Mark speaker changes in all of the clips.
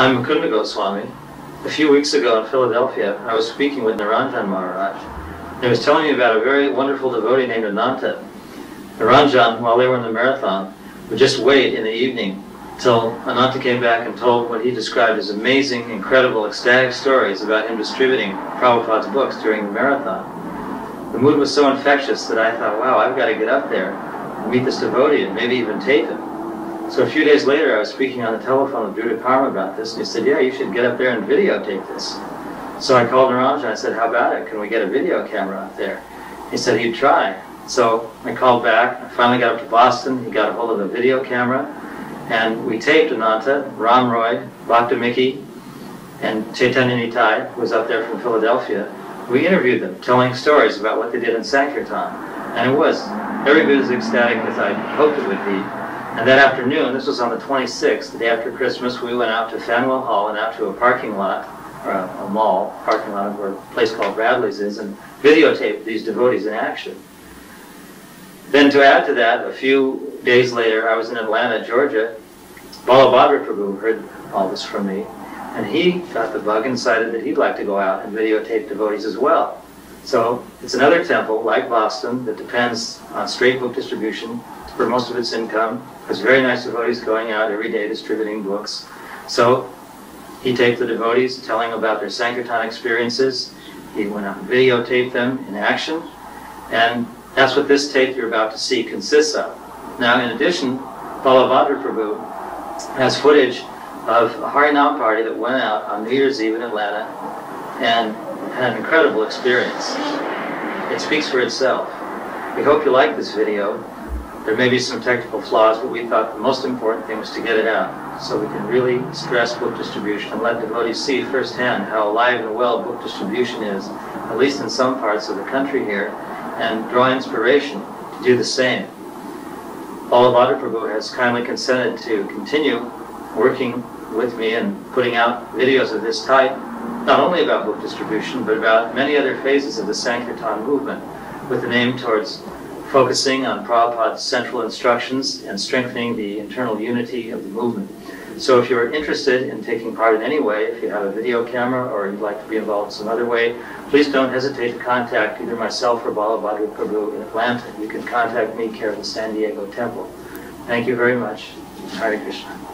Speaker 1: I'm Mukunda Goswami. A few weeks ago in Philadelphia, I was speaking with Niranjan Maharaj. He was telling me about a very wonderful devotee named Ananta. Niranjan, while they were in the marathon, would just wait in the evening till Ananta came back and told what he described as amazing, incredible, ecstatic stories about him distributing Prabhupada's books during the marathon. The mood was so infectious that I thought, wow, I've got to get up there and meet this devotee and maybe even tape him. So a few days later, I was speaking on the telephone with Drutakarma about this, and he said, yeah, you should get up there and videotape this. So I called Niranjan and I said, how about it? Can we get a video camera up there? He said he'd try. So I called back. I finally got up to Boston. He got a hold of a video camera. And we taped Ananta, Ram Roy, Bhakta Miki, and Chaitanya Nitai, who was up there from Philadelphia. We interviewed them, telling stories about what they did in Sankirtan. And it was every bit as ecstatic as I hoped it would be. And that afternoon, this was on the 26th, the day after Christmas, we went out to Faneuil Hall and out to a parking lot, or a, a mall, parking lot where a place called Bradley's is, and videotaped these devotees in action. Then to add to that, a few days later, I was in Atlanta, Georgia. Balabhadra Prabhu heard all this from me, and he got the bug and decided that he'd like to go out and videotape devotees as well. So it's another temple, like Boston, that depends on straight book distribution for most of its income. There's very nice devotees going out every day distributing books. So he taped the devotees telling about their Sankirtan experiences. He went out and videotaped them in action. And that's what this tape you're about to see consists of. Now, in addition, Balabhadra Prabhu has footage of a Harinam party that went out on New Year's Eve in Atlanta and had an incredible experience. It speaks for itself. We hope you like this video. There may be some technical flaws, but we thought the most important thing was to get it out so we can really stress book distribution and let devotees see firsthand how alive and well book distribution is, at least in some parts of the country here, and draw inspiration to do the same. Balabhadra Prabhu has kindly consented to continue working with me and putting out videos of this type, not only about book distribution, but about many other phases of the Sankirtan movement, with an aim towards focusing on Prabhupada's central instructions and strengthening the internal unity of the movement. So if you're interested in taking part in any way, if you have a video camera or you'd like to be involved in some other way, please don't hesitate to contact either myself or Balabhadra Prabhu in Atlanta. You can contact me, care of the San Diego Temple. Thank you very much. Hare Krishna.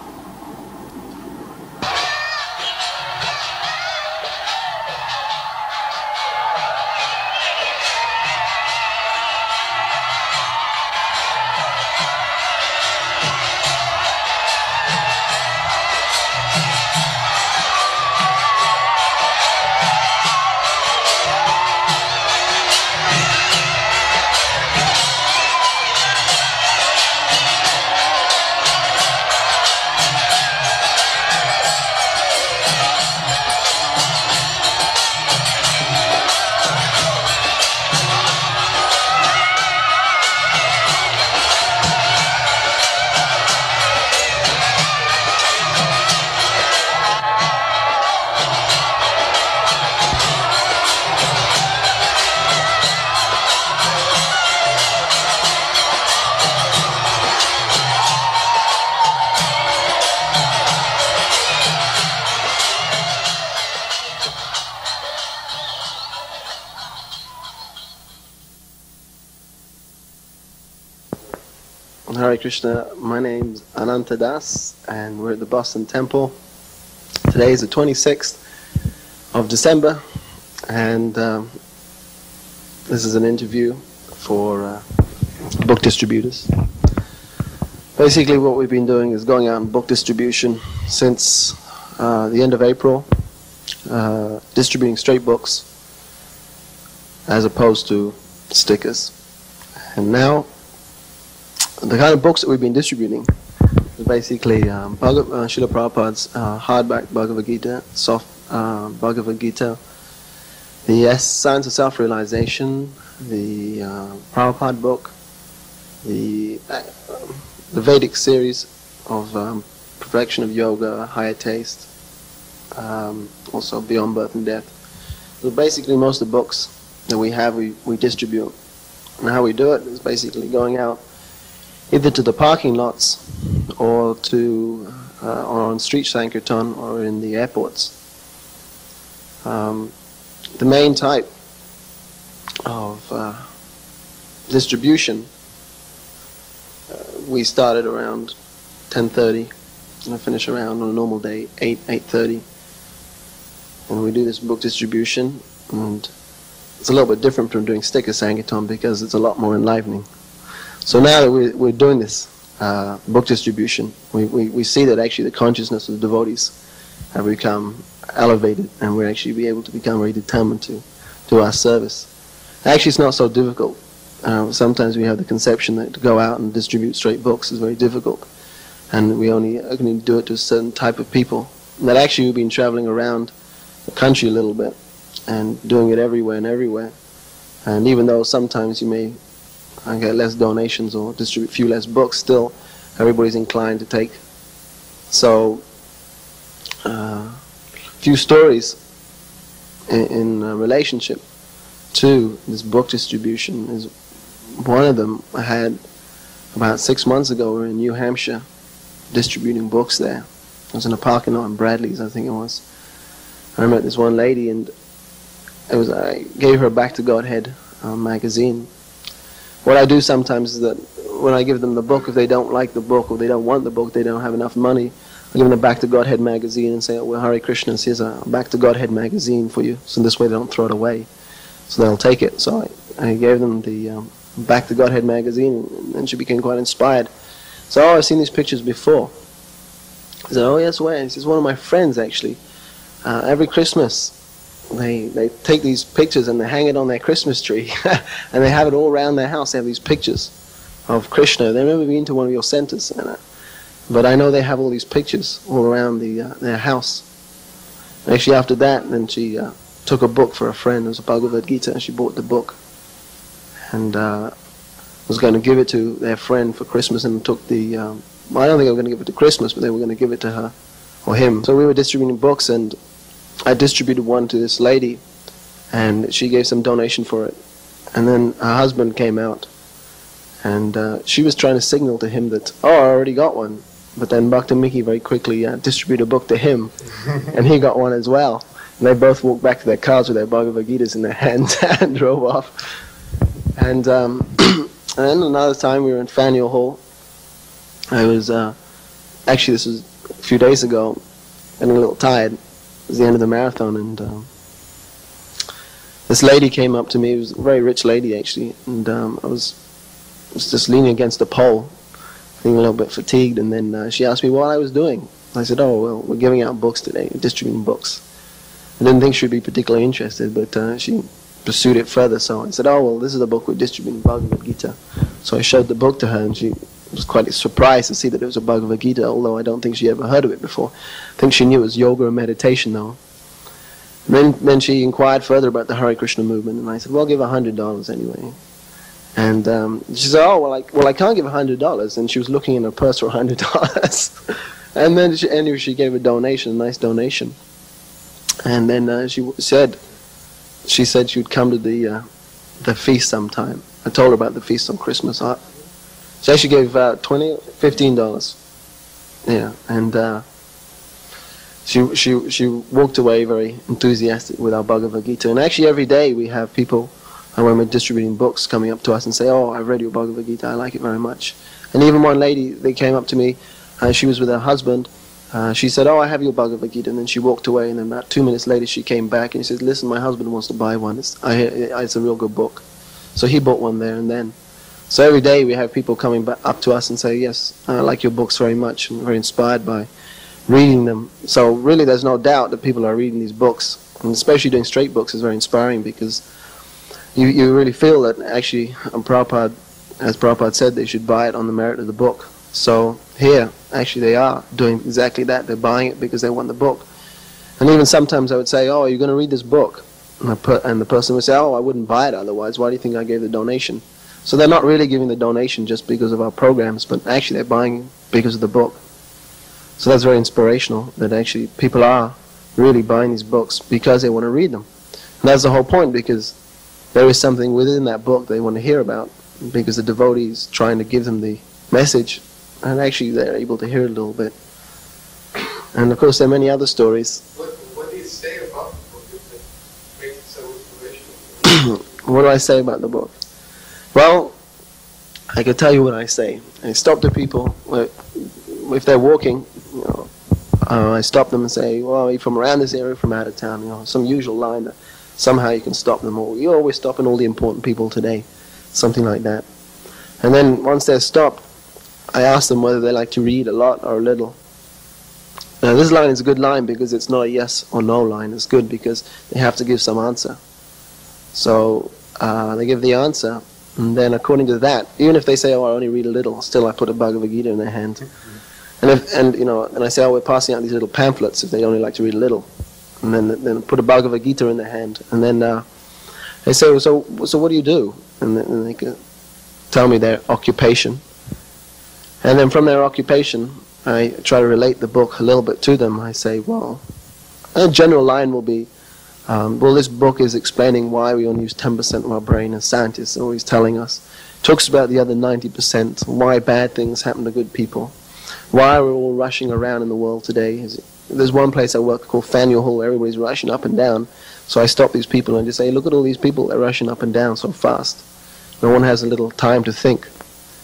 Speaker 2: Hare Krishna. My name's Ananta Das, and we're at the Boston Temple. Today is the 26th of December, and um, this is an interview for uh, book distributors. Basically, what we've been doing is going out in book distribution since uh, the end of April, uh, distributing straight books as opposed to stickers. And now the kind of books that we've been distributing is basically um, Bhagav, uh, Srila Prabhupada's uh, hardback Bhagavad Gita, soft uh, Bhagavad Gita, the Science of Self-Realization, the uh, Prabhupada book, the uh, the Vedic series of um, Perfection of Yoga, Higher Taste, um, also Beyond Birth and Death. So basically most of the books that we have, we, we distribute. And how we do it is basically going out either to the parking lots or to uh, or on street sankirtan or in the airports. Um, the main type of uh, distribution, uh, we started around 10.30 and I finish around on a normal day 8, 8.30. And we do this book distribution and it's a little bit different from doing sticker sankirtan because it's a lot more enlivening. So now that we're, we're doing this uh, book distribution, we, we, we see that actually the consciousness of the devotees have become elevated and we're actually be able to become very determined to do our service. Actually, it's not so difficult. Uh, sometimes we have the conception that to go out and distribute straight books is very difficult, and we only only do it to a certain type of people. But actually, we've been traveling around the country a little bit and doing it everywhere and everywhere. And even though sometimes you may uh, get less donations or distribute few less books, still everybody's inclined to take. So, uh, few stories in, in relationship to this book distribution is one of them I had about six months ago. We were in New Hampshire distributing books there. I was in a parking lot in Bradley's, I think it was. I met this one lady, and it was I gave her Back to Godhead uh, magazine. What I do sometimes is that when I give them the book, if they don't like the book or they don't want the book, they don't have enough money, I give them the Back to Godhead magazine and say, oh, well, Hare Krishna, here's a Back to Godhead magazine for you. So this way they don't throw it away. So they'll take it. So I, I gave them the um, Back to Godhead magazine, and then she became quite inspired. So, oh, I've seen these pictures before. I said, oh, yes, where? He says, one of my friends, actually. Uh, every Christmas, they, they take these pictures and they hang it on their Christmas tree. and they have it all around their house. They have these pictures of Krishna. They've never been to one of your centers. Uh, but I know they have all these pictures all around the, uh, their house. Actually, after that, then she uh, took a book for a friend. It was a Bhagavad Gita, and she bought the book. And uh, was going to give it to their friend for Christmas and took the, um, well, I don't think they were going to give it to Christmas, but they were going to give it to her or him. So we were distributing books, and I distributed one to this lady, and she gave some donation for it. And then her husband came out, and uh, she was trying to signal to him that, oh, I already got one. But then Bhakta Miki very quickly uh, distributed a book to him, and he got one as well. And they both walked back to their cars with their Bhagavad Gitas in their hands and drove off. And, um, and then another time we were in Faneuil Hall. I was, uh, actually this was a few days ago, and a little tired. Was the end of the marathon and um, this lady came up to me. It was a very rich lady actually. And um, I was, was just leaning against a pole, feeling a little bit fatigued. And then uh, she asked me what I was doing. I said, oh, well, we're giving out books today, distributing books. I didn't think she'd be particularly interested, but uh, she pursued it further. So I said, "Oh well, this is the book we're distributing, Bhagavad Gita." So I showed the book to her, and she was quite surprised to see that it was a Bhagavad Gita, although I don't think she ever heard of it before. I think she knew it was yoga and meditation, though. And then, then she inquired further about the Hare Krishna movement, and I said, "Well, give a hundred dollars anyway." And um, she said, "Oh well, I well I can't give a hundred dollars." And she was looking in her purse for a hundred dollars. and then she, anyway, she gave a donation, a nice donation. And then uh, she said, she said she would come to the uh, the feast sometime. I told her about the feast on Christmas. I, she actually gave uh, 20 15 dollars. Yeah, and uh, she she she walked away very enthusiastic with our Bhagavad Gita. And actually, every day we have people, uh, when we're distributing books, coming up to us and say, "Oh, I've read your Bhagavad Gita. I like it very much." And even one lady, they came up to me. Uh, she was with her husband, uh, she said, "Oh, I have your Bhagavad Gita," and then she walked away. And then about two minutes later, she came back and she said, "Listen, my husband wants to buy one. It's, I, it's a real good book." So he bought one there and then. So every day we have people coming back up to us and say, "Yes, I like your books very much. I'm very inspired by reading them." So really, there's no doubt that people are reading these books, and especially doing straight books is very inspiring because you you really feel that actually, um, Prabhupada, as Prabhupada said, they should buy it on the merit of the book. So here, actually, they are doing exactly that. They're buying it because they want the book. And even sometimes I would say, "Oh, are you going to read this book?" And, put, and the person would say, "Oh, I wouldn't buy it otherwise. Why do you think I gave the donation?" So they're not really giving the donation just because of our programs, but actually they're buying because of the book. So that's very inspirational. That actually people are really buying these books because they want to read them. And that's the whole point because there is something within that book they want to hear about because the devotee is trying to give them the message and actually they're able to hear it a little bit. And of course, there are many other stories.
Speaker 3: What, what do you say about the book that makes it so inspirational?
Speaker 2: what do I say about the book? Well, I can tell you what I say. I stop the people if they're walking. You know, uh, I stop them and say, "Well, are you from around this area, from out of town?" You know, some usual line that somehow you can stop them. Or you're always stopping all the important people today, something like that. And then once they're stopped, I ask them whether they like to read a lot or a little. Now, this line is a good line because it's not a yes or no line. It's good because they have to give some answer. So uh, they give the answer, and then according to that, even if they say, "Oh, I only read a little," still I put a Bhagavad Gita in their hand. And if and you know, and I say, "Oh, we're passing out these little pamphlets if they only like to read a little," and then then put a Bhagavad Gita in their hand, and then uh, they say, "So so what do you do?" And, then, and they tell me their occupation, and then from their occupation, I try to relate the book a little bit to them. I say, well, a general line will be, um, well, this book is explaining why we only use 10% of our brain, as scientists are always telling us. Talks about the other 90%, why bad things happen to good people, why we're all rushing around in the world today. There's one place I work called Faneuil Hall, everybody's rushing up and down. So I stop these people and just say, look at all these people, they're rushing up and down so fast. No one has a little time to think.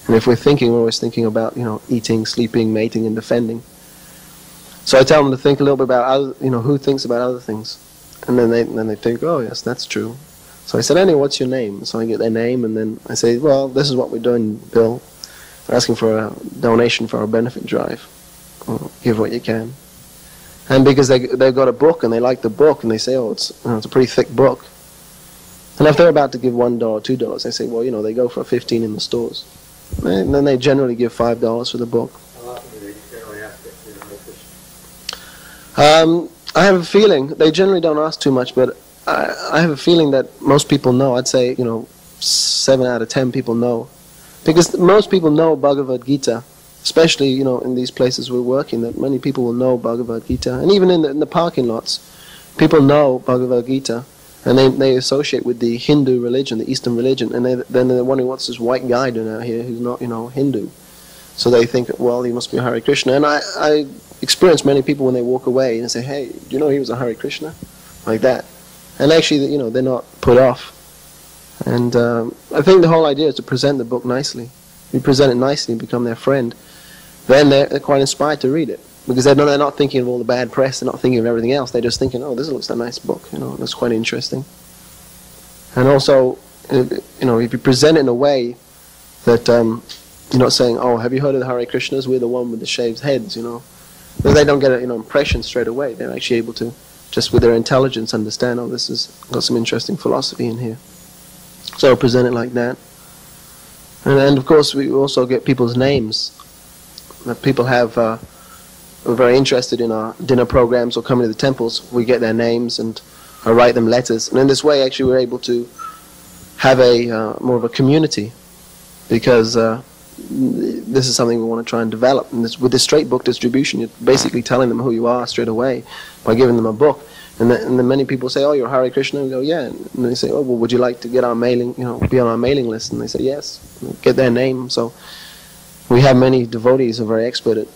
Speaker 2: And if we're thinking, we're always thinking about, you know, eating, sleeping, mating, and defending. So I tell them to think a little bit about, other, you know, who thinks about other things. And then they, and then they think, oh, yes, that's true. So I said, anyway, what's your name? So I get their name, and then I say, well, this is what we're doing, Bill. We're asking for a donation for our benefit drive. Give what you can. And because they, they've got a book, and they like the book, and they say, oh, it's, it's a pretty thick book. And if they're about to give $1, $2, I say, well, you know, they go for 15 in the stores. And then they generally give five dollars for the book. Um, I have a feeling they generally don't ask too much, but I, I have a feeling that most people know. I'd say you know seven out of ten people know, because most people know Bhagavad Gita, especially you know in these places we're working. That many people will know Bhagavad Gita, and even in the, in the parking lots, people know Bhagavad Gita and they, they associate with the Hindu religion, the Eastern religion, and they, then they're wondering what's this white guy doing out here who's not, you know, Hindu. So they think, well, he must be a Hare Krishna. And I, I experience many people when they walk away and say, hey, do you know he was a Hare Krishna? Like that. And actually, you know, they're not put off. And um, I think the whole idea is to present the book nicely. You present it nicely and become their friend, then they're, they're quite inspired to read it because they're not, they're not thinking of all the bad press, they're not thinking of everything else. They're just thinking, oh, this looks a nice book, you know, that's quite interesting. And also, uh, you know, if you present it in a way that um, you're not saying, oh, have you heard of the Hare Krishnas? We're the one with the shaved heads, you know. They don't get an impression straight away. They're actually able to, just with their intelligence, understand, oh, this has got some interesting philosophy in here. So I'll present it like that. And, and of course, we also get people's names. People have uh, are very interested in our dinner programs or coming to the temples, we get their names and I write them letters. And in this way, actually, we're able to have a uh, more of a community because uh, this is something we want to try and develop. And this, with this straight book distribution, you're basically telling them who you are straight away by giving them a book. And then, and then many people say, "Oh, you're Hare Krishna." And we go, "Yeah." And they say, "Oh, well, would you like to get our mailing? You know, be on our mailing list?" And they say, "Yes." Get their name. So we have many devotees who are very expert at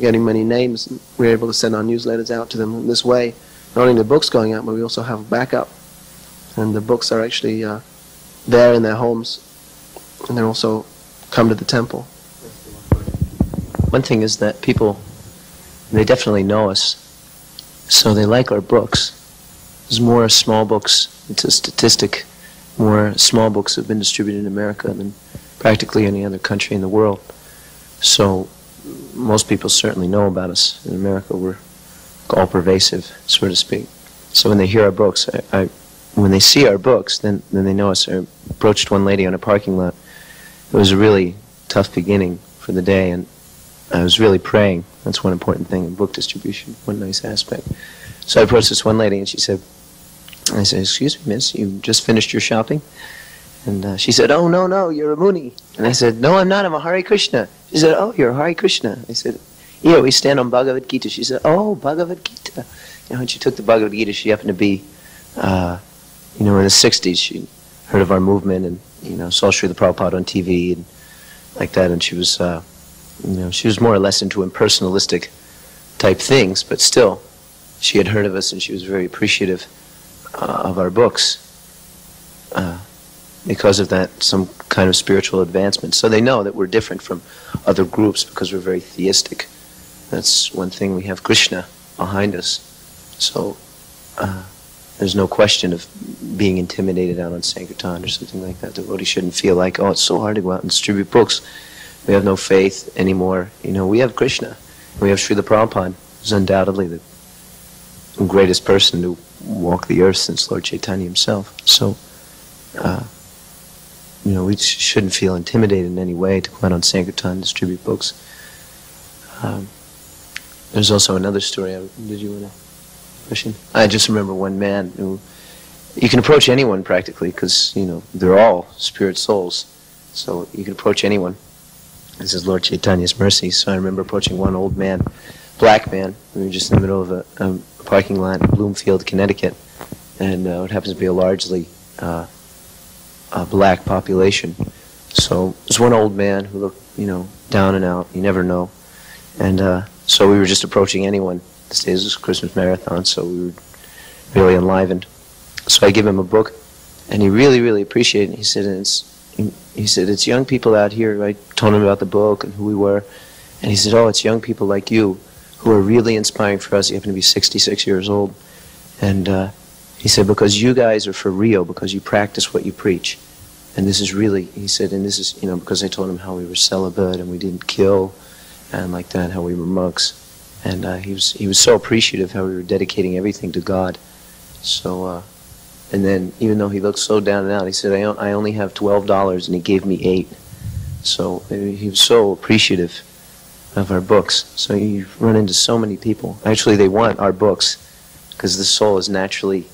Speaker 2: getting many names. We're able to send our newsletters out to them in this way. Not only the books going out, but we also have backup. And the books are actually uh, there in their homes, and they're also come to the temple.
Speaker 4: One thing is that people, they definitely know us, so they like our books. There's more small books, it's a statistic, more small books have been distributed in America than practically any other country in the world. So most people certainly know about us in America. We're all pervasive, so to speak. So when they hear our books, I, I, when they see our books, then then they know us. I approached one lady on a parking lot. It was a really tough beginning for the day, and I was really praying. That's one important thing in book distribution, one nice aspect. So I approached this one lady, and she said, I said, excuse me, miss, you just finished your shopping? And uh, she said, oh, no, no, you're a Moonie. And I said, no, I'm not, I'm a Hare Krishna. She said, oh, you're a Hare Krishna. I said, yeah, we stand on Bhagavad Gita. She said, oh, Bhagavad Gita. You know, when she took the Bhagavad Gita, she happened to be, uh, you know, in the 60s. She heard of our movement and, you know, saw Srila Prabhupada on TV and like that. And she was, uh, you know, she was more or less into impersonalistic type things, but still, she had heard of us and she was very appreciative uh, of our books uh, because of that, some kind of spiritual advancement. So they know that we're different from other groups because we're very theistic. That's one thing. We have Krishna behind us. So uh, there's no question of being intimidated out on Sankirtan or something like that. The devotee shouldn't feel like, oh, it's so hard to go out and distribute books. We have no faith anymore. You know, we have Krishna. We have Srila Prabhupada, who's undoubtedly the greatest person to walk the earth since Lord Chaitanya himself. So, uh, you know, we shouldn't feel intimidated in any way to go out on Sankirtan and distribute books. Um, there's also another story. Did you want to I just remember one man who you can approach anyone practically because you know they're all spirit souls, so you can approach anyone. This is Lord Chaitanya's mercy. So I remember approaching one old man, black man. We were just in the middle of a, a parking lot in Bloomfield, Connecticut, and uh, it happens to be a largely uh, a black population. So there's one old man who looked, you know, down and out. You never know. And uh, so we were just approaching anyone. This day is Christmas marathon, so we were really enlivened. So I give him a book, and he really, really appreciated it. He said, it's, he, he said, it's young people out here. I told him about the book and who we were. And he said, oh, it's young people like you who are really inspiring for us. You happen to be 66 years old. And uh, he said, because you guys are for real, because you practice what you preach. And this is really, he said, and this is, you know, because I told him how we were celibate and we didn't kill and like that, how we were monks. And uh, he, was, he was so appreciative how we were dedicating everything to God. So, uh, and then even though he looked so down and out, he said, I, I only have $12 and he gave me eight. So he was so appreciative of our books. So you run into so many people. Actually, they want our books because the soul is naturally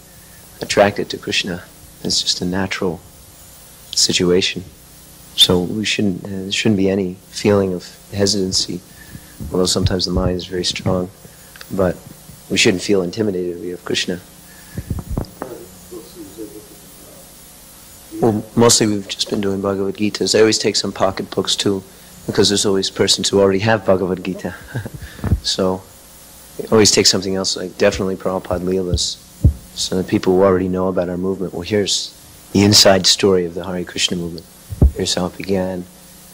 Speaker 4: attracted to Krishna. It's just a natural situation. So we shouldn't, uh, there shouldn't be any feeling of hesitancy, although sometimes the mind is very strong. But we shouldn't feel intimidated. We have Krishna. Well, mostly we've just been doing Bhagavad Gita. I always take some pocket books too, because there's always persons who already have Bhagavad Gita. so I always take something else, like definitely Prabhupada Leelas, so that people who already know about our movement, well, here's the inside story of the Hare Krishna movement. Here's how it began.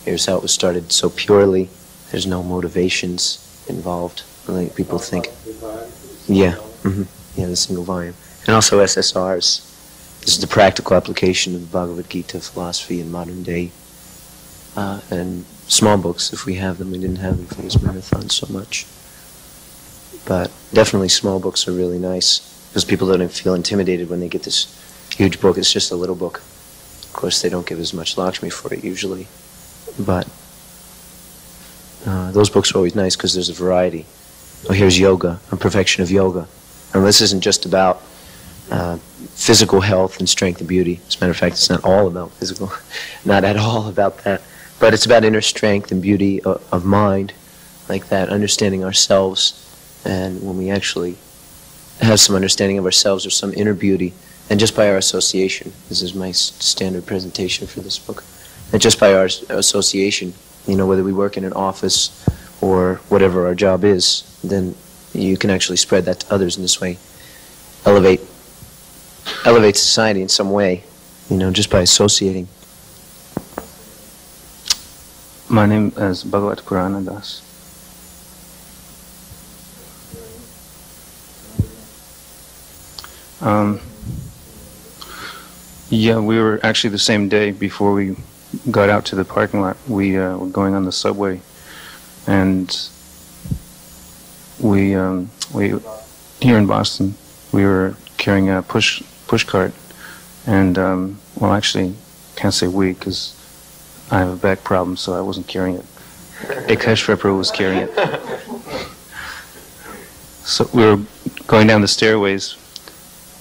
Speaker 4: Here's how it was started so purely. There's no motivations involved. Like people think. Yeah. Mm-hmm. Yeah, the single volume. And also SSRs. This is the practical application of the Bhagavad Gita philosophy in modern day. Uh, and small books, if we have them. We didn't have them for this marathon so much. But definitely small books are really nice because people don't feel intimidated when they get this huge book. It's just a little book. Of course, they don't give as much Lakshmi for it usually. But uh, those books are always nice because there's a variety. Oh, here's yoga, and perfection of yoga. And this isn't just about uh, physical health and strength and beauty. As a matter of fact, it's not all about physical, not at all about that. But it's about inner strength and beauty of, of mind, like that, understanding ourselves. And when we actually have some understanding of ourselves or some inner beauty, and just by our association, this is my standard presentation for this book, and just by our association, you know, whether we work in an office or whatever our job is, then you can actually spread that to others in this way. Elevate elevate society in some way, you know, just by associating.
Speaker 5: My name is Bhagavat Purana Das. Um, yeah, we were actually the same day before we got out to the parking lot. We uh, were going on the subway, and we um, we here in Boston we were carrying a push push cart, and um, well, actually, can't say we because I have a back problem, so I wasn't carrying it. Akash Ripper was carrying it. So we were going down the stairways,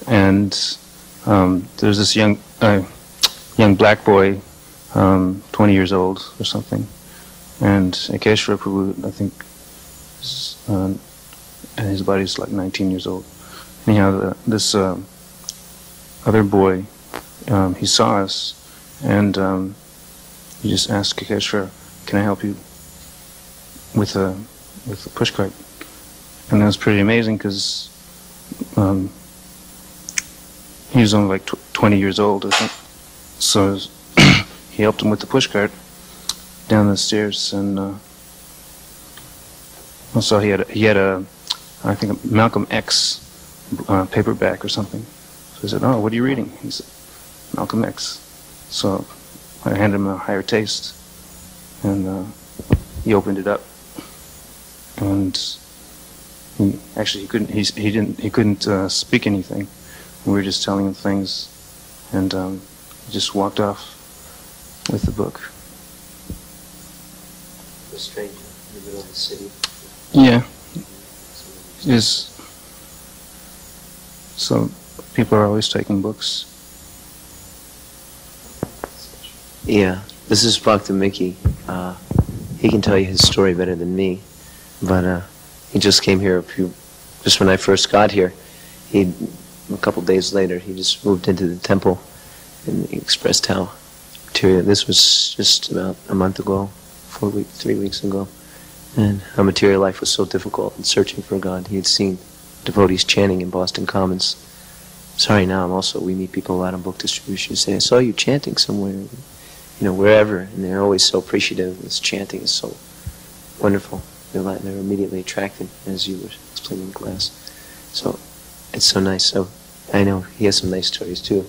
Speaker 5: and um, there's this young uh, young black boy, um, 20 years old or something, and Akeshwar Prabhu, I think, is, uh, and his like 19 years old. Anyhow, the, this uh, other boy, um, he saw us, and um, he just asked Kakeshwar, "Can I help you with a with a pushcart?" and that was pretty amazing because um, he was only like tw- 20 years old, I think. So he helped him with the pushcart down the stairs, and uh, also he had a, he had a I think a Malcolm X uh, paperback or something. So I said, "Oh, what are you reading?" He said, "Malcolm X." So I handed him a higher taste, and uh, he opened it up, and he actually he couldn't he, he didn't he couldn't uh, speak anything. We were just telling him things, and um, he just walked off with the book.
Speaker 4: A stranger in the middle of the city.
Speaker 5: Yeah. Is so people are always taking books.
Speaker 4: Yeah, this is Bhakta Mickey. Uh, he can tell you his story better than me, but uh, he just came here a few, just when I first got here. He, a couple days later, he just moved into the temple and he expressed how material. This was just about a month ago, four three weeks ago, and how material life was so difficult and searching for God. He had seen devotees chanting in Boston Commons. Sorry, now I'm also we meet people a lot on book distribution. Say, I saw you chanting somewhere, you know, wherever, and they're always so appreciative. This chanting is so wonderful. They're, they're immediately attracted, as you were explaining in class. So it's so nice. So I know he has some nice stories too.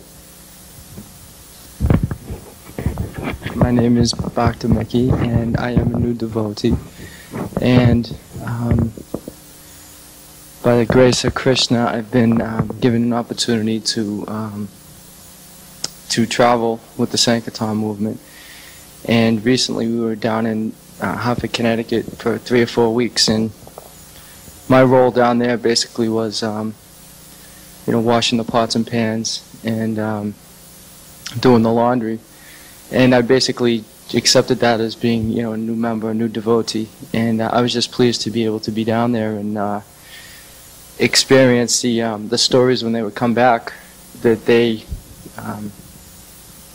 Speaker 6: My name is Bhakta Meki, and I am a new devotee. And um, by the grace of Krishna, I've been um, given an opportunity to um, to travel with the Sankirtan movement. And recently, we were down in uh, Hartford, Connecticut, for three or four weeks, and my role down there basically was, um, you know, washing the pots and pans and um, doing the laundry and I basically accepted that as being, you know, a new member, a new devotee, and uh, I was just pleased to be able to be down there and uh, experience the um, the stories when they would come back that they um,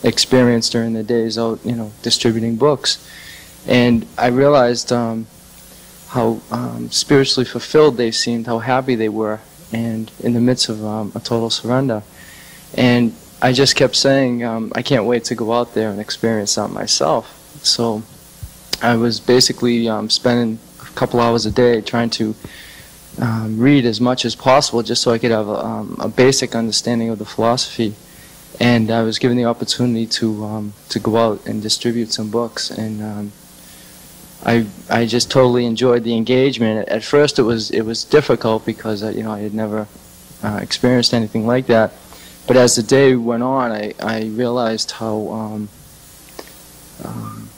Speaker 6: experienced during the days out, you know, distributing books, and I realized um, how um, spiritually fulfilled they seemed, how happy they were, and in the midst of um, a total surrender, and I just kept saying, um, I can't wait to go out there and experience that myself. So I was basically um, spending a couple hours a day trying to um, read as much as possible just so I could have a, um, a, basic understanding of the philosophy. And I was given the opportunity to um, to go out and distribute some books, and um, I I just totally enjoyed the engagement. At first, it was it was difficult because uh, you know I had never uh, experienced anything like that. But as the day went on, I, I realized how um, um,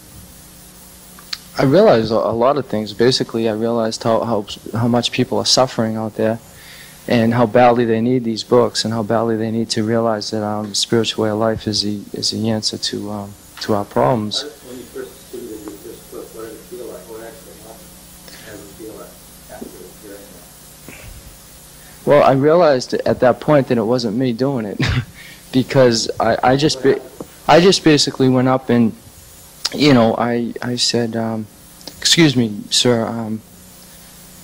Speaker 6: I realized a, a lot of things. Basically, I realized how, how how much people are suffering out there, and how badly they need these books, and how badly they need to realize that um, spiritual way of life is the is the answer to um, to our problems.
Speaker 1: When you first distributed your first book, what did it feel like? What actually happened? How did it feel like after hearing that?
Speaker 6: Well, I realized at that point that it wasn't me doing it, because I, I just I just basically went up and, you know, I I said, um, "Excuse me, sir, um,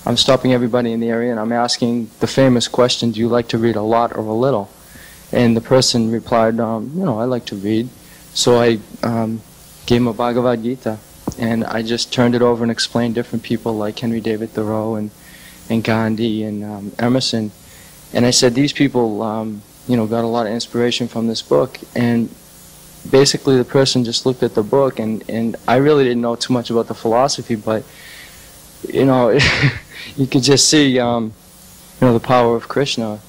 Speaker 6: I'm stopping everybody in the area and I'm asking the famous question: Do you like to read a lot or a little?" And the person replied, um, "You know, I like to read." So I um, gave him a Bhagavad Gita, and I just turned it over and explained different people like Henry David Thoreau and and Gandhi and um, Emerson. And I said, these people, um, you know, got a lot of inspiration from this book. And basically, the person just looked at the book, and, and I really didn't know too much about the philosophy, but, you know, you could just see, um, you know, the power of Krishna,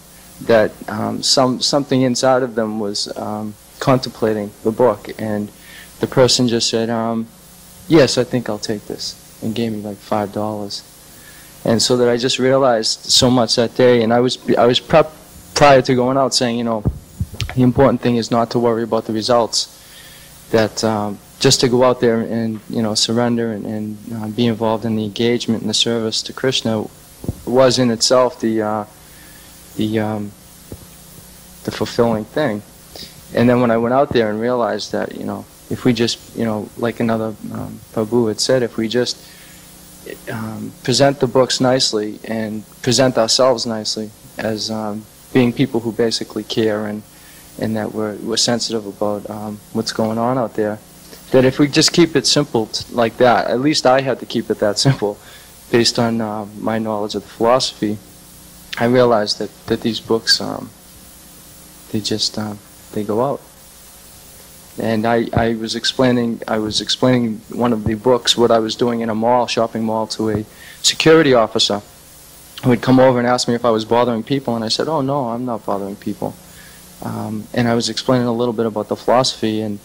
Speaker 6: that um, some something inside of them was um, contemplating the book. And the person just said, um, yes, I think I'll take this, and gave me like $5 and so that I just realized so much that day. And I was I was prep prior to going out saying, you know, the important thing is not to worry about the results. That um, just to go out there and you know surrender and, and uh, be involved in the engagement and the service to Krishna was in itself the uh, the um, the fulfilling thing. And then when I went out there and realized that you know if we just you know like another um, Prabhu had said, if we just um, present the books nicely and present ourselves nicely as um, being people who basically care and, and that we're, we're sensitive about um, what's going on out there. That if we just keep it simple like that, at least I had to keep it that simple based on uh, my knowledge of the philosophy. I realized that, that these books, um, they just, uh, they go out. And I, I was explaining I was explaining one of the books what I was doing in a mall shopping mall to a security officer who would come over and ask me if I was bothering people. And I said oh no I'm not bothering people. Um, and I was explaining a little bit about the philosophy. And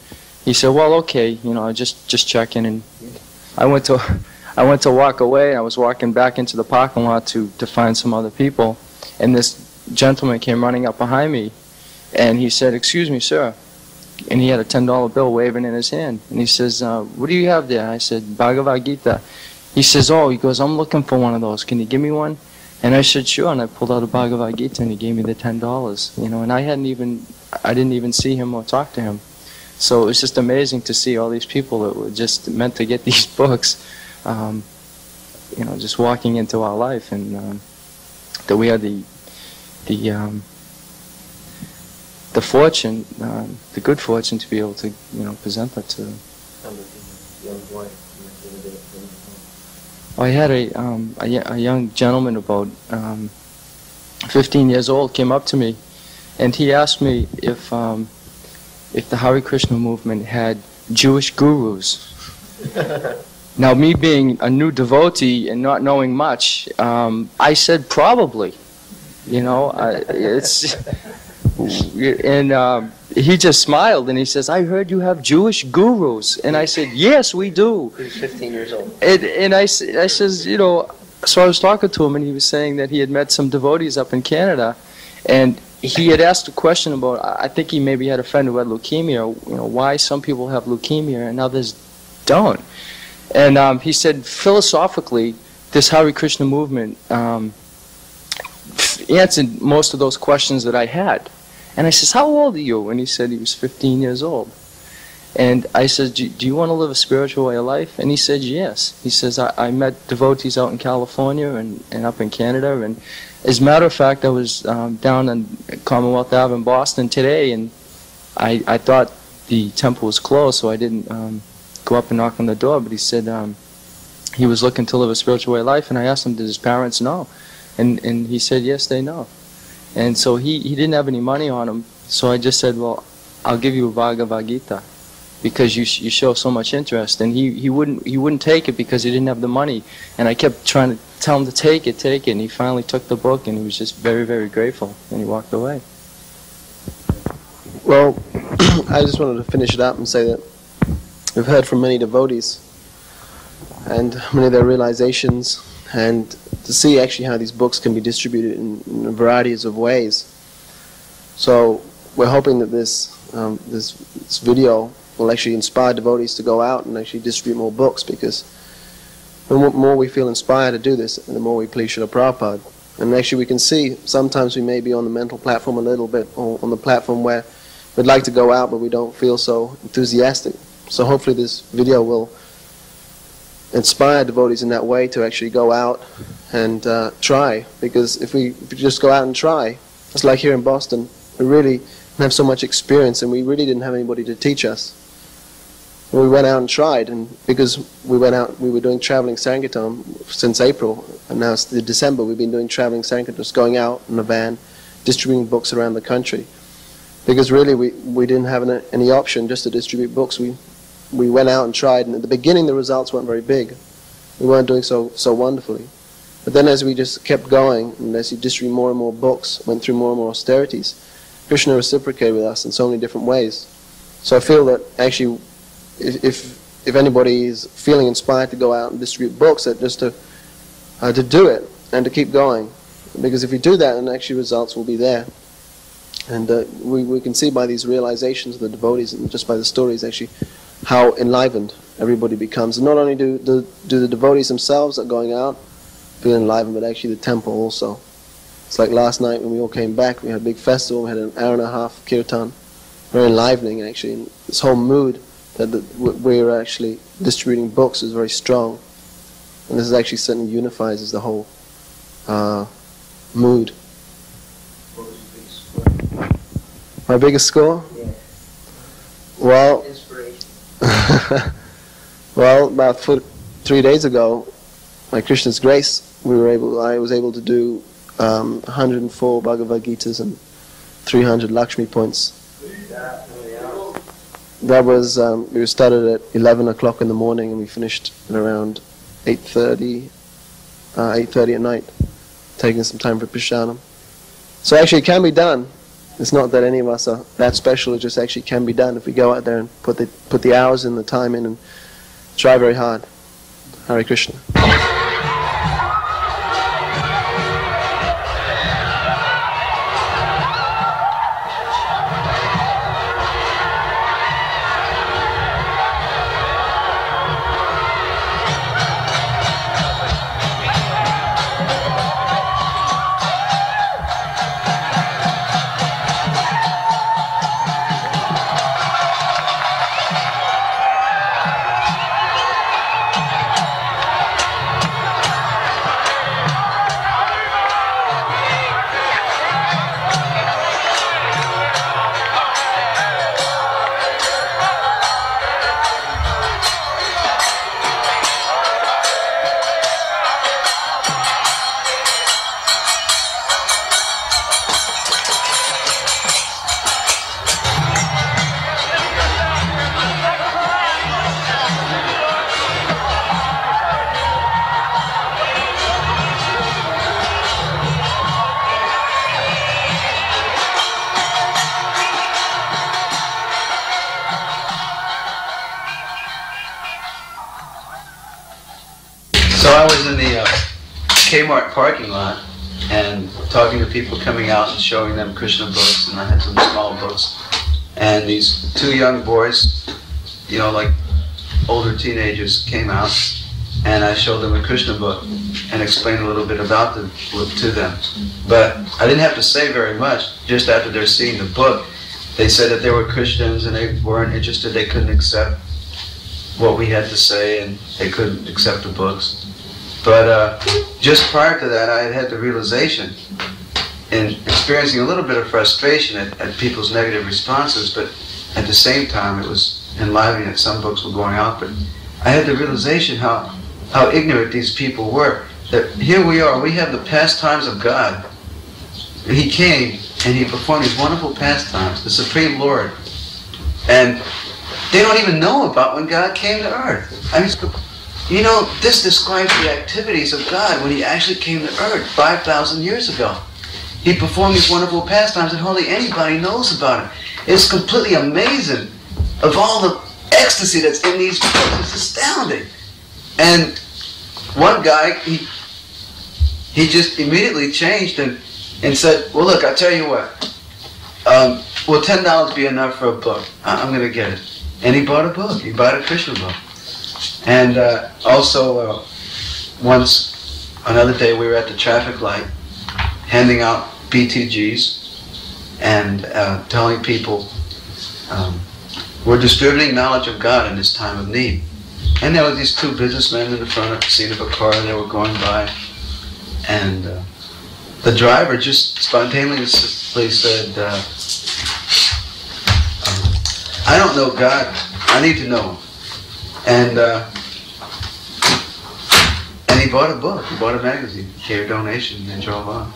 Speaker 6: he said well okay you know just just checking. And I went to I went to walk away. I was walking back into the parking lot to to find some other people. And this gentleman came running up behind me. And he said excuse me sir and he had a ten dollar bill waving in his hand. And he says, uh, "What do you have there?" I said, "Bhagavad Gita." He says, "Oh," he goes, "I'm looking for one of those. Can you give me one?" And I said, "Sure." And I pulled out a Bhagavad Gita, and he gave me the ten dollars. You know, and I hadn't even, I didn't even see him or talk to him. So it was just amazing to see all these people that were just meant to get these books, um, you know, just walking into our life, and um, that we had the, the. Um, the fortune, um, the good fortune to be able to, you know, present that to them. I had a, um, a, a young gentleman about um, 15 years old came up to me, and he asked me if um, if the Hare Krishna movement had Jewish gurus. now, me being a new devotee and not knowing much, um, I said probably. You know, I, it's and um, he just smiled and he says, "I heard you have Jewish gurus," and I said, "Yes, we do."
Speaker 4: He was 15 years old.
Speaker 6: And, and I, I says, you know, so I was talking to him and he was saying that he had met some devotees up in Canada, and he had asked a question about. I I think he maybe had a friend who had leukemia. You know, why some people have leukemia and others don't. And um, he said, philosophically, this Hare Krishna movement um, f- answered most of those questions that I had. And I says, how old are you? And he said he was 15 years old. And I said, do, you want to live a spiritual way of life? And he said, yes. He says, I, I met devotees out in California and, and up in Canada. And as a matter of fact, I was um, down on Commonwealth Ave in Boston today, and I, I thought the temple was closed, so I didn't um, go up and knock on the door. But he said um, he was looking to live a spiritual way of life, and I asked him, did his parents know? And, and he said, yes, they know. And so he, he didn't have any money on him, so I just said, well, I'll give you a Bhagavad Gita because you, you show so much interest. And he, he, wouldn't, he wouldn't take it because he didn't have the money. And I kept trying to tell him to take it, take it. And he finally took the book and he was just very, very grateful. And he walked away.
Speaker 2: Well, I just wanted to finish it up and say that we've heard from many devotees and many of their realizations, and to see actually how these books can be distributed in, in varieties of ways. So we're hoping that this um, this, this video will actually inspire devotees to go out and actually distribute more books because the more, we feel inspired to do this, the more we please Srila Prabhupada. And actually we can see sometimes we may be on the mental platform a little bit, or on the platform where we'd like to go out but we don't feel so enthusiastic. So hopefully this video will inspire devotees in that way to actually go out and uh, try. Because if we, if we just go out and try, it's like here in Boston, we really didn't have so much experience and we really didn't have anybody to teach us. We went out and tried, and because we went out, we were doing traveling Sankirtan since April, and now it's December. We've been doing traveling Sankirtan, just going out in a van, distributing books around the country. Because really, we, we didn't have any, any option just to distribute books. We we went out and tried, and at the beginning, the results weren't very big. We weren't doing so so wonderfully. But then, as we just kept going, and as you distribute more and more books, went through more and more austerities, Krishna reciprocated with us in so many different ways. So I feel that actually, if if, if anybody is feeling inspired to go out and distribute books, that just to uh, to do it and to keep going, because if you do that, then actually results will be there. And uh, we we can see by these realizations of the devotees and just by the stories actually how enlivened everybody becomes. And not only do the do the devotees themselves that are going out feel enlivened, but actually the temple also. It's like last night when we all came back, we had a big festival, we had an hour and a half kirtan. Very enlivening actually. And this whole mood that the, we're actually distributing books is very strong. and this is actually certainly unifies the whole uh, mood.
Speaker 1: What was your biggest score?
Speaker 2: My biggest score?
Speaker 1: Yeah.
Speaker 2: Well. well, about three days ago, by Krishna's grace, we were able. I was able to do um, 104 Bhagavad Gitas and 300 Lakshmi points. That was um, we started at 11 o'clock in the morning and we finished at around 8:30, uh, 8:30 at night, taking some time for Pishanam. So actually, it can be done. It's not that any of us are that special. It just actually can be done if we go out there and put the put the hours in, the time in, and try very hard. Hare Krishna.
Speaker 7: Parking lot and talking to people coming out and showing them Krishna books, and I had some small books. And these two young boys, you know, like older teenagers, came out, and I showed them a Krishna book and explained a little bit about the book to them. But I didn't have to say very much. Just after they're seeing the book, they said that they were Christians and they weren't interested. They couldn't accept what we had to say, and they couldn't accept the books. But uh, just prior to that, I had had the realization and experiencing a little bit of frustration at, at people's negative responses, but at the same time, it was enlivening that some books were going out. But I had the realization how, how ignorant these people were. That here we are, we have the pastimes of God. He came and he performed these wonderful pastimes, the Supreme Lord. And they don't even know about when God came to earth. I mean, you know, this describes the activities of God when He actually came to earth 5,000 years ago. He performed these wonderful pastimes and hardly anybody knows about it. It's completely amazing of all the ecstasy that's in these books. It's astounding. And one guy, he, he just immediately changed and, and said, well, look, I'll tell you what. Um, will $10 be enough for a book? I- I'm going to get it. And he bought a book. He bought a Krishna book. And uh, also, uh, once, another day, we were at the traffic light handing out BTGs and uh, telling people um, we're distributing knowledge of God in this time of need. And there were these two businessmen in the front of the seat of a car, and they were going by. And uh, the driver just spontaneously said, uh, um, I don't know God. I need to know him. And uh, bought a book. He bought a magazine. Gave a donation and drove on.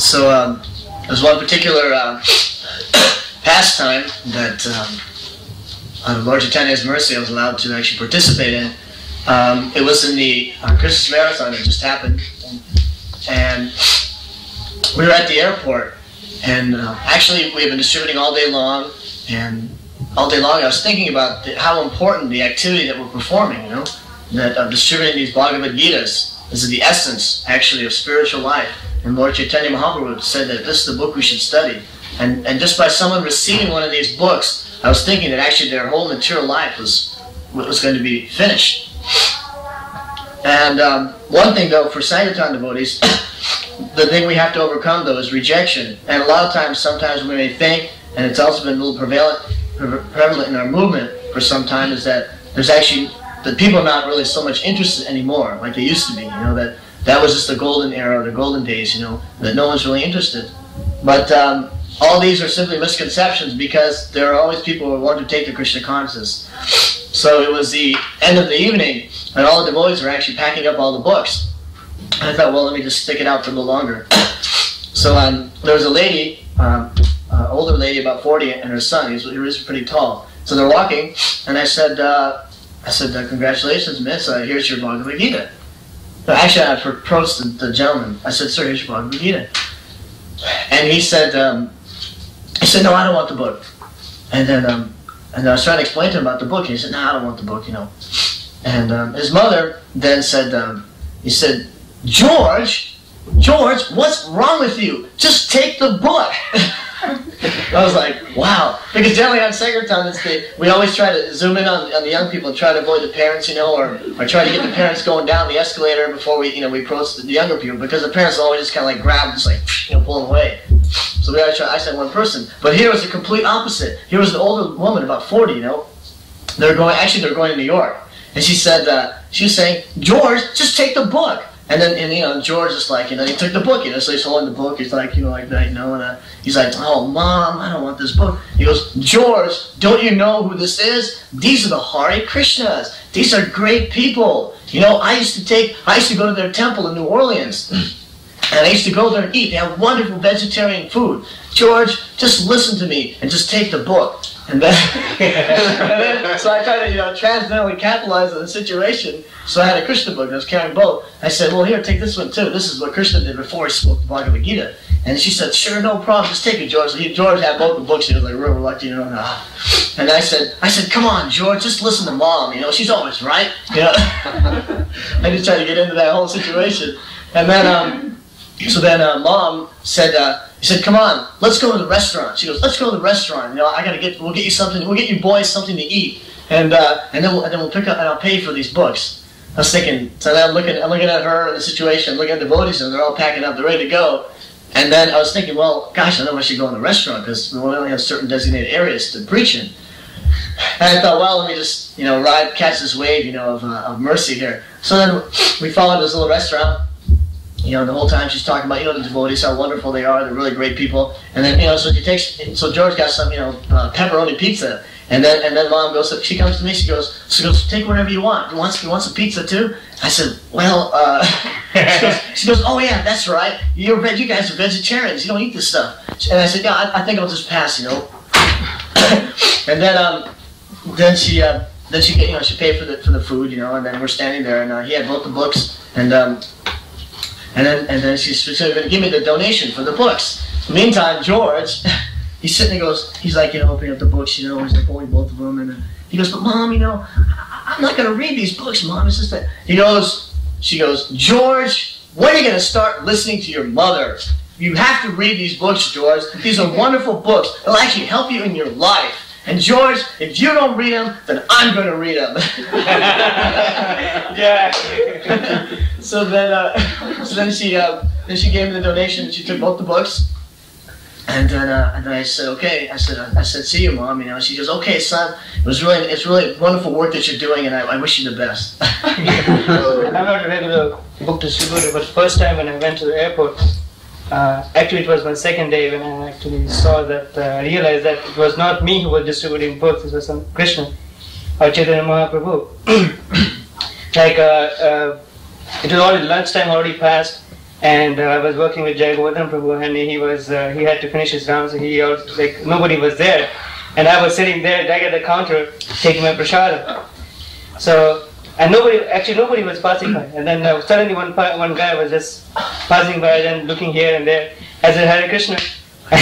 Speaker 8: So um, there's one particular uh, pastime that um, Lord Chaitanya's mercy I was allowed to actually participate in. Um, it was in the uh, Christmas marathon that just happened, and we were at the airport. And uh, actually, we have been distributing all day long, and all day long I was thinking about the, how important the activity that we're performing. You know, that uh, distributing these Bhagavad Gitas this is the essence, actually, of spiritual life. And Lord Chaitanya Mahaprabhu said that this is the book we should study. And, and just by someone receiving one of these books, I was thinking that actually their whole material life was, was going to be finished. And um, one thing, though, for Sankirtan devotees, the thing we have to overcome, though, is rejection. And a lot of times, sometimes we may think, and it's also been a little prevalent, pre- prevalent in our movement for some time, is that there's actually that people are not really so much interested anymore like they used to be. You know that that was just the golden era, the golden days. You know that no one's really interested. But um, all these are simply misconceptions because there are always people who want to take the Krishna consciousness. So it was the end of the evening, and all the devotees were actually packing up all the books. I thought, well, let me just stick it out for a little longer. So um, there was a lady, um, uh, older lady, about 40, and her son. He was, he was pretty tall. So they're walking, and I said, uh, I said, uh, congratulations, miss. Uh, here's your Bhagavad Gita. No, actually, I approached the, the gentleman. I said, sir, here's your Bhagavad Gita. And he said, um, he said, no, I don't want the book. And then, um, and I was trying to explain to him about the book. And he said, no, I don't want the book, you know. And um, his mother then said, um, he said, George, George, what's wrong with you? Just take the book. I was like, wow. Because generally on the, we always try to zoom in on, on the young people and try to avoid the parents, you know, or, or try to get the parents going down the escalator before we, you know, we approach the younger people. Because the parents always just kind of like grab, just like, you know, pull them away. So we always try, I said one person. But here was the complete opposite. Here was an older woman, about 40, you know. They're going, actually they're going to New York. And she said, uh, she was saying, George, just take the book. And then, and, you know, George is like, you know, he took the book, you know, so he's holding the book. He's like, you know, like that, you know, and uh, he's like, oh, mom, I don't want this book. He goes, George, don't you know who this is? These are the Hare Krishnas. These are great people. You know, I used to take, I used to go to their temple in New Orleans. And I used to go there and eat. They have wonderful vegetarian food. George, just listen to me and just take the book. And then, and then so I tried to, you know, transcendently capitalize on the situation. So I had a Krishna book. and I was carrying both. I said, well, here, take this one too. This is what Krishna did before he spoke the Bhagavad Gita. And she said, sure, no problem. Just take it, George. So he, George had both the books. He was like real reluctant, you know. And, and I said, I said, come on, George, just listen to mom. You know, she's always right. Know, I just tried to get into that whole situation. And then, um, so then uh, mom said, uh, he said, come on, let's go to the restaurant. She goes, let's go to the restaurant. You know, I gotta get, we'll get you something, we'll get you boys something to eat. And, uh, and then we'll, and then we'll pick up, and I'll pay for these books. I was thinking, so then I'm looking, I'm looking at her and the situation, I'm looking at the devotees, and they're all packing up, they're ready to go. And then I was thinking, well, gosh, I know I should go in the restaurant because we only have certain designated areas to preach in. And I thought, well, let me just, you know, ride, catch this wave, you know, of, uh, of mercy here. So then we followed this little restaurant. You know, the whole time she's talking about, you know, the devotees, how wonderful they are. They're really great people. And then, you know, so she takes, so George got some, you know, uh, pepperoni pizza. And then, and then mom goes, she comes to me, she goes, she goes, take whatever you want. You want, you want some pizza too? I said, well, uh, she, goes, she goes, oh yeah, that's right. You're you guys are vegetarians. You don't eat this stuff. And I said, yeah, I, I think I'll just pass, you know. and then, um, then she, uh, then she, you know, she paid for the for the food, you know, and then we're standing there, and uh, he had both the books, and um, and then and then she's to give me the donation for the books. Meantime, George, he's sitting, he goes, he's like, you know, opening up the books, you know, he's like both of them, and uh, he goes, but mom, you know, I, I'm not going to read these books, mom. It's just that he goes, she goes, George, when are you going to start listening to your mother? You have to read these books, George. These are wonderful books. They'll actually help you in your life. And George, if you don't read them, then I'm going to read them. yeah. so then, uh, so then she, uh, then she gave me the donation. She took both the books. And then, uh, and then I said, okay. I said, I said, see you, mom. You know, she goes, okay, son. It was really, it's really wonderful work that you're doing, and I, I wish you the best.
Speaker 9: I'm not a regular book distributor, but first time when I went to the airport, uh, actually it was my second day when I actually saw that, uh, realized that it was not me who was distributing books, it was some Krishna or Chaitanya Mahaprabhu. like, uh, uh, it was already lunchtime already passed, and uh, I was working with Jai Govardhan Prabhu, and he was uh, he had to finish his rounds, so he was, like nobody was there, and I was sitting there back at the counter taking my prasad. So and nobody actually nobody was passing by, and then uh, suddenly one one guy was just passing by and looking here and there. I said Hare Krishna,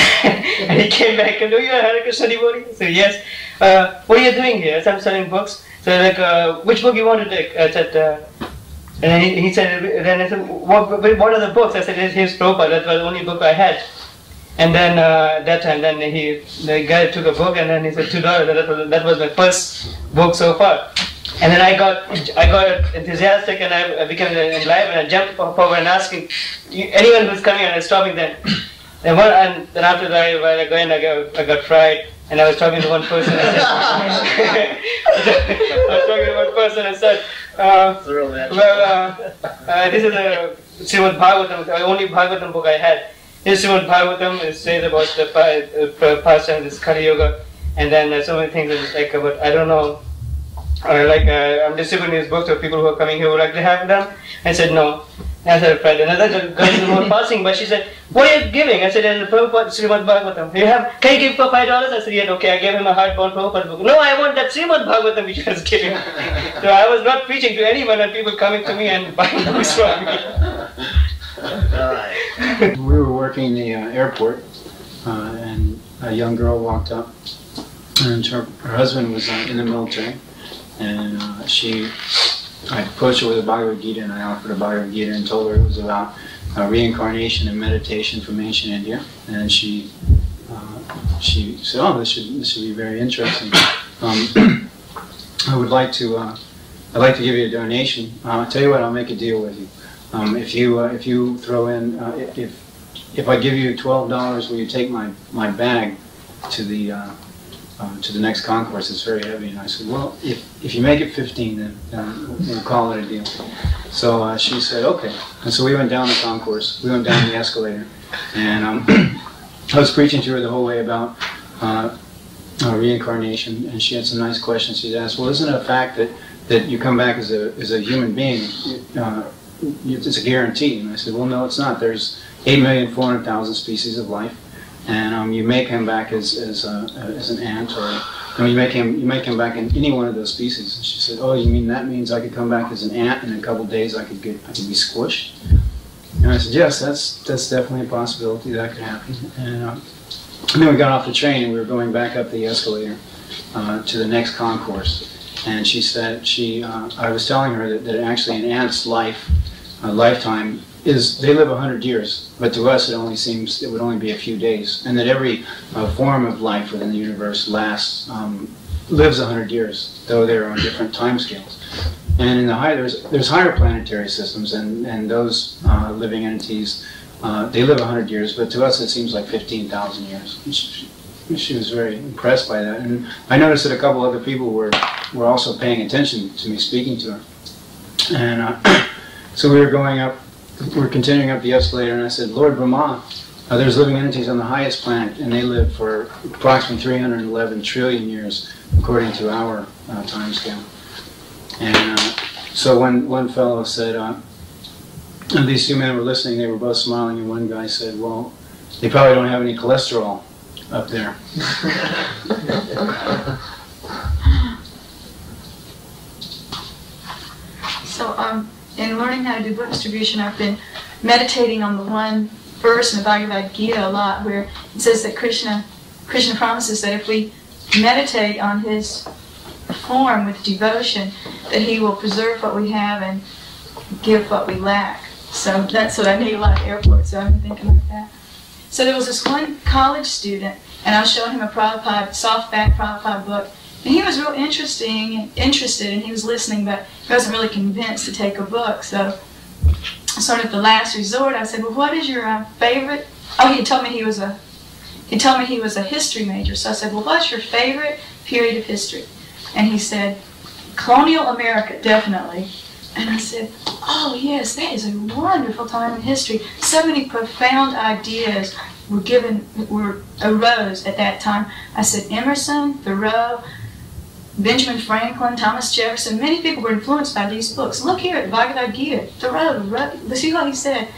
Speaker 9: and he came back and, oh, you are Hare Krishna devotee? So yes, uh, what are you doing here? Said, I'm selling books. So like, uh, which book you want to take? I said, uh, and he, he said, then I said, what, what are the books? I said, here's Prabhupada, that was the only book I had. And then uh, that time, then he, the guy took a book and then he said, two dollars. That that was my first book so far. And then I got, I got enthusiastic and I became alive and I jumped forward and asking anyone who's coming and stopping them, And, one, and then after that, while again, I got, I got fried, and I was talking to one person. I, said, I was talking to one person and said, uh, well, uh, uh, this is a Srimad Bhagavatam, the only Bhagavatam book I had. This Srimad Bhagavatam it says about the pa- past and this Kali Yuga, and then uh, so many things that like about, I don't know, uh, like uh, I'm distributing these books to people who are coming here who would like to have them. I said, no. I said, friend, another girl was passing, but she said, what are you giving? I said, there's a Prabhupada Srimad Bhagavatam. You have, can you give for five dollars? I said, yeah, okay. I gave him a hardbound Prabhupada book. No, I want that Srimad Bhagavatam which you was giving. so I was not preaching to anyone and people coming to me and buying books from me.
Speaker 10: we were working in the uh, airport, uh, and a young girl walked up, and her, her husband was uh, in the military, and uh, she, I approached her with a Bhagavad Gita, and I offered a Bhagavad Gita and told her it was about uh, reincarnation and meditation from ancient India, and she, uh, she said, "Oh, this should this should be very interesting." Um, I would like to, uh, I'd like to give you a donation. Uh, I'll tell you what, I'll make a deal with you. Um, if you uh, if you throw in uh, if- if I give you twelve dollars, will you take my my bag to the uh, to the next concourse? It's very heavy. And I said, well, if if you make it fifteen, then, then we'll- we'll call it a deal. So uh, she said, okay. And so we went down the concourse. We went down the escalator, and um, I was preaching to her the whole way about. Uh, uh, reincarnation, and she had some nice questions. She asked, "Well, isn't it a fact that, that you come back as a as a human being? Uh, it's a guarantee. And I said, well, no, it's not. There's 8,400,000 species of life, and um, you may come back as, as, a, as an ant, or I mean, you may come you may come back in any one of those species. And she said, oh, you mean that means I could come back as an ant, and in a couple of days I could get I could be squished? And I said, yes, that's that's definitely a possibility that could happen. And, uh, and then we got off the train and we were going back up the escalator uh, to the next concourse. And she said she, uh, I was telling her that, that actually an ant's life, uh, lifetime is they live 100 years, but to us it only seems it would only be a few days, and that every uh, form of life within the universe lasts um, lives 100 years, though they're on different time scales. And in the high, there's there's higher planetary systems, and and those uh, living entities, uh, they live 100 years, but to us it seems like 15,000 years. She, she was very impressed by that, and I noticed that a couple other people were were also paying attention to me speaking to her. And uh, so we were going up, were continuing up the escalator, and I said, Lord Brahma, uh, there's living entities on the highest planet, and they live for approximately 311 trillion years, according to our uh, time scale. And uh, so one, one fellow said, uh, these two men were listening, they were both smiling, and one guy said, well, they probably don't have any cholesterol up there.
Speaker 11: So, um, in learning how to do book distribution, I've been meditating on the one verse in the Bhagavad Gita a lot, where it says that Krishna, Krishna promises that if we meditate on His form with devotion, that He will preserve what we have and give what we lack. So that's what I need a lot of airports. So I've been thinking about that. So there was this one college student, and I was showing him a Prabhupada, softback Prabhupada book, and he was real interesting, interested, and he was listening, but he wasn't really convinced to take a book. So, sort of the last resort, I said, "Well, what is your uh, favorite?" Oh, he told me he was a he told me he was a history major. So I said, "Well, what's your favorite period of history?" And he said, "Colonial America, definitely." And I said, "Oh yes, that is a wonderful time in history. So many profound ideas were given, were arose at that time." I said, "Emerson, Thoreau." Benjamin Franklin, Thomas Jefferson, many people were influenced by these books. Look here at Bhagavad Gita, Thoreau, Ro- see what he said.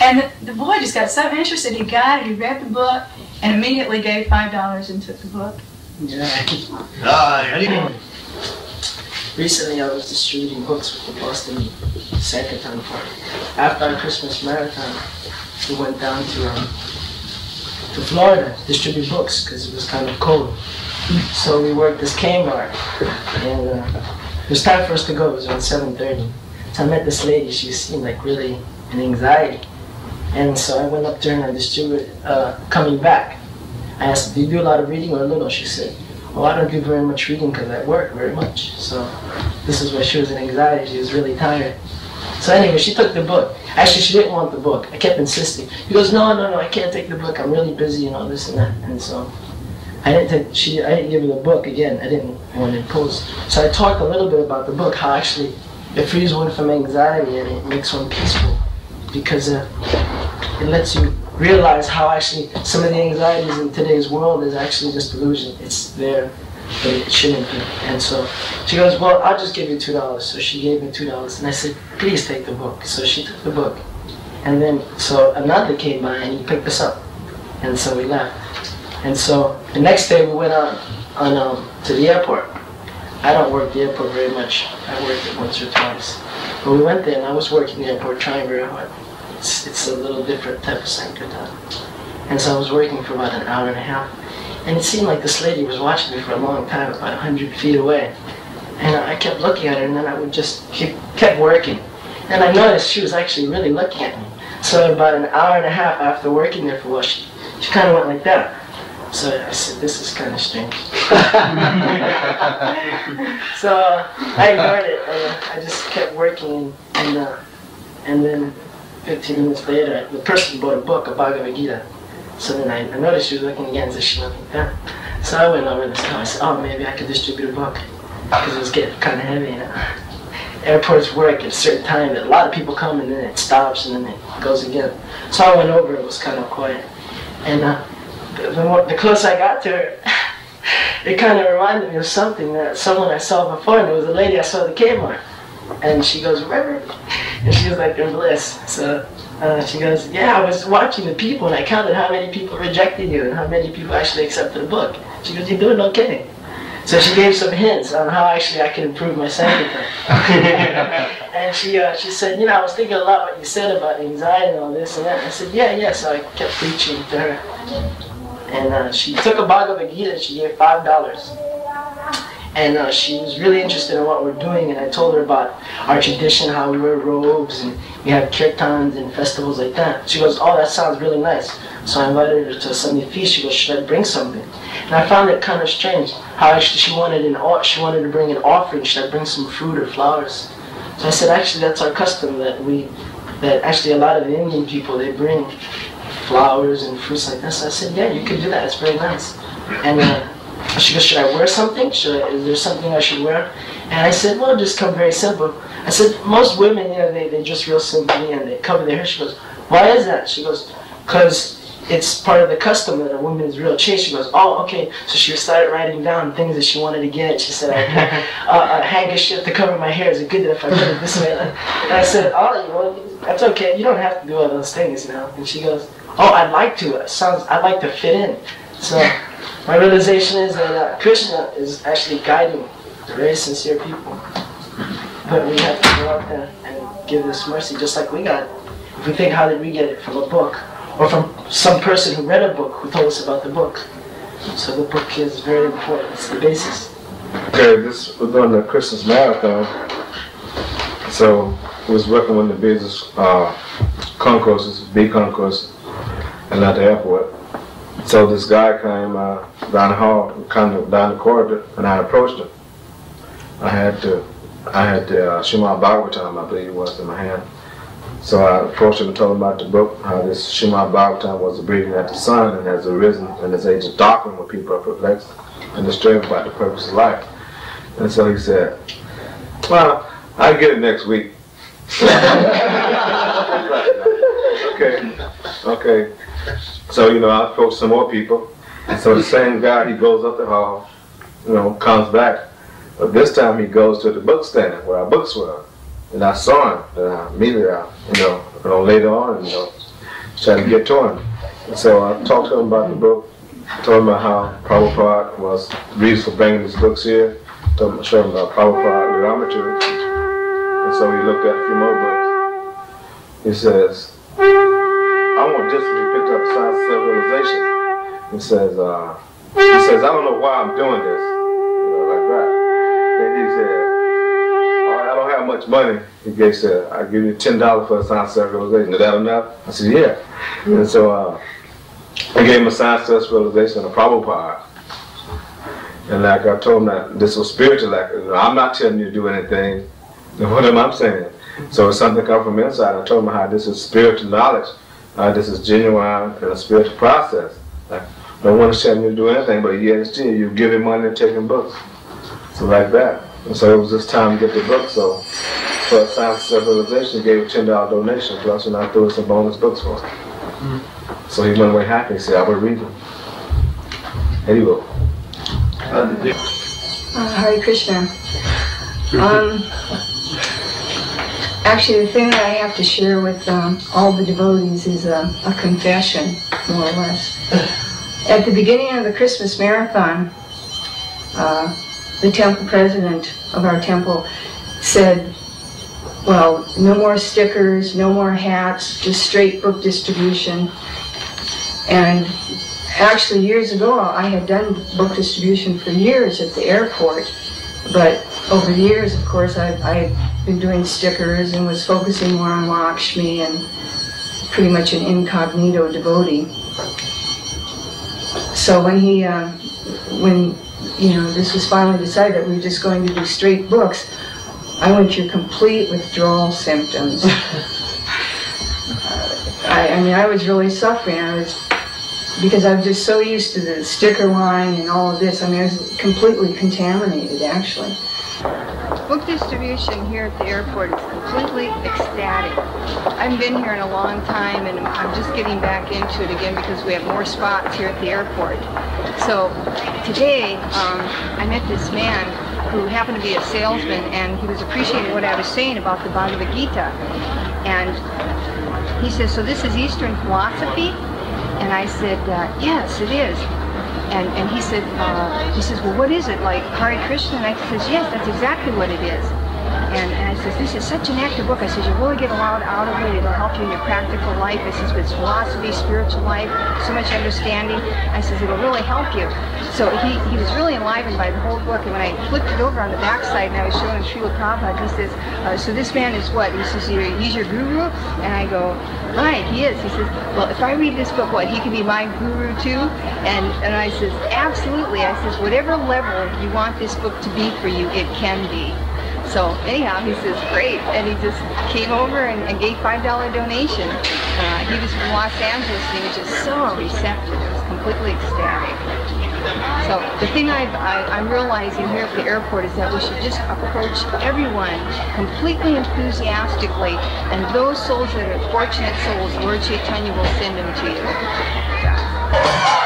Speaker 11: And the, the boy just got so interested, he got it, he read the book, and immediately gave $5 and took the book. Yeah.
Speaker 12: Uh, Recently, I was distributing books with the Boston Sankirtan Park. After our Christmas marathon, we went down to um, to Florida to distribute books because it was kind of cold. So we worked this Kmart, and uh, it was time for us to go. It was around 7:30. So I met this lady. She seemed like really in anxiety, and so I went up to her and I distributed. Uh, coming back, I asked, "Do you do a lot of reading or a little?" She said, "Oh, I don't do very much reading because I work very much." So this is why she was in anxiety. She was really tired. So anyway, she took the book. Actually, she didn't want the book. I kept insisting. He goes, no, no, no, I can't take the book. I'm really busy and all this and that. And so I didn't she, I didn't give her the book again. I didn't want to impose. So I talked a little bit about the book, how actually it frees one from anxiety and it makes one peaceful because uh, it lets you realize how actually some of the anxieties in today's world is actually just illusion. It's there, but it shouldn't be. And so she goes, well, I'll just give you two dollars. So she gave me two dollars, and I said, please take the book. So she took the book, and then so another came by and he picked us up, and so we left. And so the next day we went on on um, to the airport. I don't work the airport very much. I worked it once or twice. But we went there and I was working the airport trying very hard. It's, it's a little different type of Sankirtan. And so I was working for about an hour and a half. And it seemed like this lady was watching me for a long time, about 100 feet away. And I kept looking at her and then I would just keep, kept working. And I noticed she was actually really looking at me. So about an hour and a half after working there for a while, she, she kind of went like that. So I said, this is kind of strange. so I ignored it. And I just kept working, and uh, and then 15 minutes later, the person bought a book, a Bhagavad Gita. So then I, I noticed she was looking again, so she that. So I went over this time. I said, oh, maybe I could distribute a book because it was getting kind of heavy. You know? Airports work at a certain time. A lot of people come and then it stops and then it goes again. So I went over. It was kind of quiet, and. Uh, the, more, the closer I got to her, it kind of reminded me of something that someone I saw before, and it was a lady I saw at the Kmart. And she goes, Reverend? And she was like in bliss. So uh, she goes, yeah, I was watching the people, and I counted how many people rejected you and how many people actually accepted the book. She goes, you're doing okay. So she gave some hints on how actually I could improve my Sankirtan. and she uh, she said, you know, I was thinking a lot what you said about anxiety and all this and that. I said, yeah, yeah. So I kept preaching to her. And uh, she took a Bhagavad Gita and she gave five dollars. And uh, she was really interested in what we're doing, and I told her about our tradition, how we wear robes, and we have kirtans and festivals like that. She goes, oh, that sounds really nice. So I invited her to a Sunday feast. She goes, should I bring something? And I found it kind of strange how actually she wanted an she wanted to bring an offering. Should I bring some fruit or flowers? So I said, actually, that's our custom that we, that actually a lot of the Indian people they bring flowers and fruits like this. I said, yeah, you can do that. It's very nice. And uh, she goes, should I wear something? Should I, is there something I should wear? And I said, well, just come very simple. I said, most women, you know, they, they dress real simply and they cover their hair. She goes, why is that? She goes, because it's part of the custom that a woman is real chaste. She goes, oh, okay. So she started writing down things that she wanted to get. She said, I uh, a handkerchief to cover my hair. Is it good if I put it this way? And I said, oh, well, that's okay. You don't have to do all those things now. And she goes, oh, I'd like to. It sounds, I'd like to fit in. So my realization is that uh, Krishna is actually guiding the very sincere people. But we have to go out there and give this mercy just like we got. If we think, how did we get it? From a book. Or from some person who read a book who told us about the book. So the book is very important. It's the basis.
Speaker 13: Okay, this we're doing the Christmas marathon. So was working with the business uh, concourses, big concourse, and at the airport. So this guy came uh, down the hall, kind of down the corridor, and I approached him. I had to, I had the uh, Srimad Bhagavatam, I believe it was, in my hand. So I approached him and told him about the book, how this Srimad Bhagavatam was breathing at the sun and has arisen in this age of darkness where people are perplexed and disturbed about the purpose of life. And so he said, well, I'll get it next week. okay, okay. So, you know, I approached some more people. So the same guy, he goes up the hall, you know, comes back. But this time he goes to the book stand where our books were. And I saw him. And I immediately, you know, you know, later on, you know, tried to get to him. And so I talked to him about the book, told him about how Prabhupada was the reason for bringing these books here, told him, showed him about Prabhupada Lilamrta. And so he looked at a few more books. He says, I want just to be picked up science self-realization. He says, uh, he says, I don't know why I'm doing this. You know, like that. And he said, oh, I don't have much money. He gave, said, I'll give you $10 for a science self-realization. Is that enough? I said, yeah. And so uh, I gave him a science and a Prabhupada. And like I told him that this was spiritual, like, I'm not telling you to do anything. what am I saying? So something come from inside. I told him how this is spiritual knowledge. Uh, this is genuine and a spiritual process. Like, no one is telling you to do anything, but yet still You're giving money and taking books. So like that. And so it was just time to get the book. So for Science Civilization, he gave a ten dollar donation plus, and I threw in some bonus books for him.
Speaker 2: Mm.
Speaker 13: So he went away happy. He said, "I will read them." And he will.
Speaker 11: Uh, Hare Krishna. Um, actually, the thing that I have to share with um, all the devotees is a, a confession, more or less. At the beginning of the Christmas marathon, uh, the temple president of our temple said, well, no more stickers, no more hats, just straight book distribution. And actually, years ago, I had done book distribution for years at the airport. But over the years, of course, I, I've been doing stickers and was focusing more on Lakshmi and pretty much an incognito devotee. So when he, uh, when you know, this was finally decided that we were just going to do straight books, I went through complete withdrawal symptoms. I, I mean, I was really suffering. I was because I'm just so used to the sticker line and all of this. I mean, I was completely contaminated, actually.
Speaker 14: Book distribution here at the airport is completely ecstatic. I haven't been here in a long time and I'm just getting back into it again because we have more spots here at the airport. So today um, I met this man who happened to be a salesman and he was appreciating what I was saying about the Bhagavad Gita. And he says, so this is Eastern philosophy? And I said, uh, yes, it is. And, and he said, uh, he says, well, what is it, like Hare Krishna? And I says, yes, that's exactly what it is. And, and I says, this is such an active book. I says, you really get a lot out of it. It'll help you in your practical life. I says, with philosophy, spiritual life, so much understanding. I says, it'll really help you. So he, he was really enlivened by the whole book. And when I flipped it over on the back side and I was showing him Srila Prabhupada, he says, uh, so this man is what? He says, he's your guru? And I go, right, he is. He says, well, if I read this book, what, he can be my guru too? And, and I says, absolutely. I says, whatever level you want this book to be for you, it can be. So anyhow, he says, great. And he just came over and, and gave $5 donation. Uh, he was from Los Angeles and he was just so receptive. It was completely ecstatic. So the thing I've, I, I'm realizing here at the airport is that we should just approach everyone completely enthusiastically, and those souls that are fortunate souls, Lord Chaitanya will send them to you.